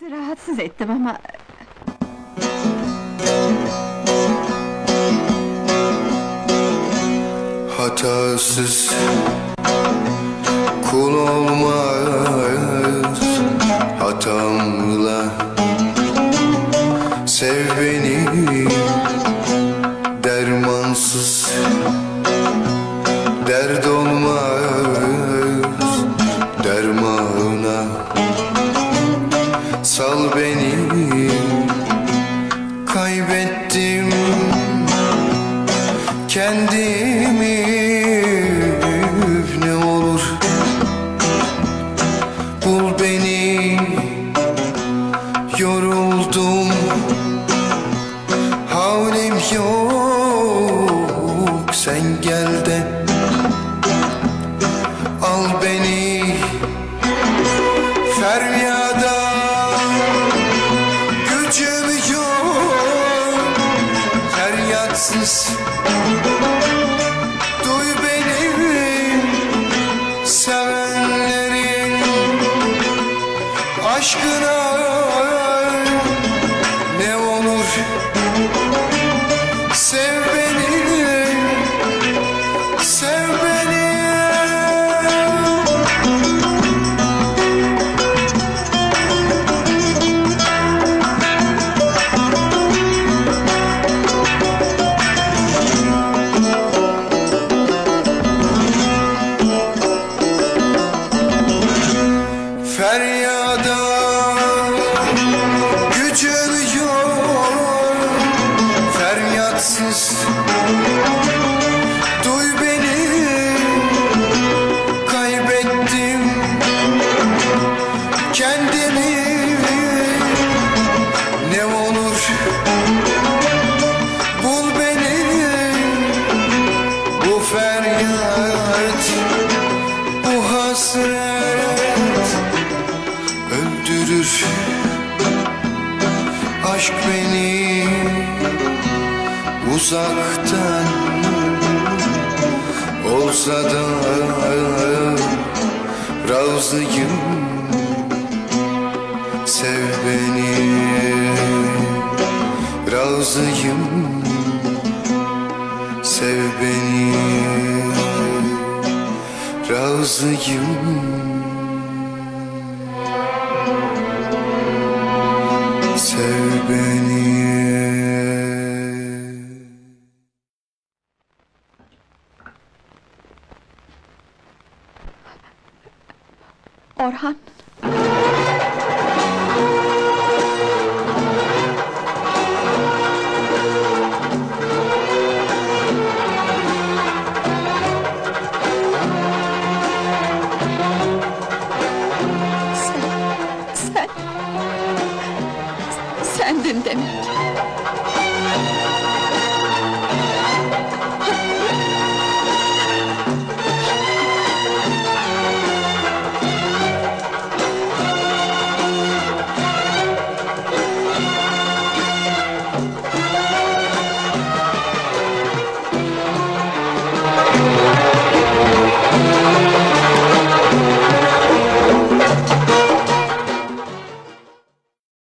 Sizi rahatsız ettim ama... Hatasız kul olmaz. Hatamla sev beni Dermansız dert olmaz. Dermana sal beni. Kaybettim. Kendimi. Ne olur bul beni. Yoruldum. Havlim yok. Sen gel de al beni. Feryada feryatsız Duy beni sevenlerin aşkına öldürür Aşk beni uzaktan olsa da razıyım Sev beni razıyım Sev beni razıyım Sev beni. Orhan, gündemi.